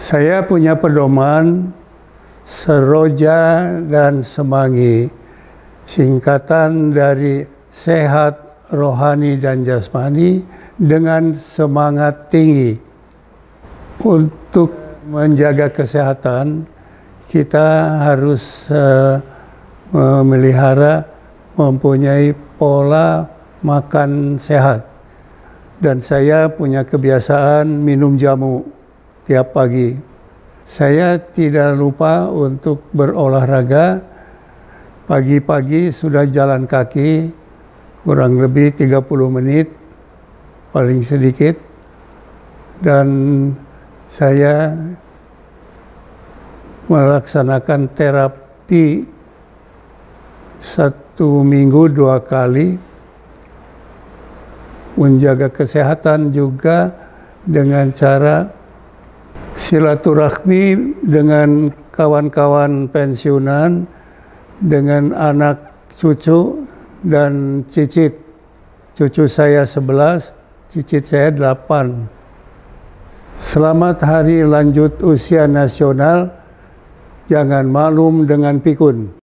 Saya punya pedoman Seroja dan Semangi, singkatan dari sehat rohani dan jasmani dengan semangat tinggi. Untuk menjaga kesehatan, kita harus uh, memelihara mempunyai pola makan sehat. Dan saya punya kebiasaan minum jamu tiap pagi. Saya tidak lupa untuk berolahraga. Pagi-pagi sudah jalan kaki kurang lebih 30 menit paling sedikit. Dan saya melaksanakan terapi satu minggu dua kali. Menjaga kesehatan juga dengan cara silaturahmi dengan kawan-kawan pensiunan, dengan anak cucu dan cicit. Cucu saya 11, cicit saya 8. Selamat hari lanjut usia nasional, jangan malum dengan pikun.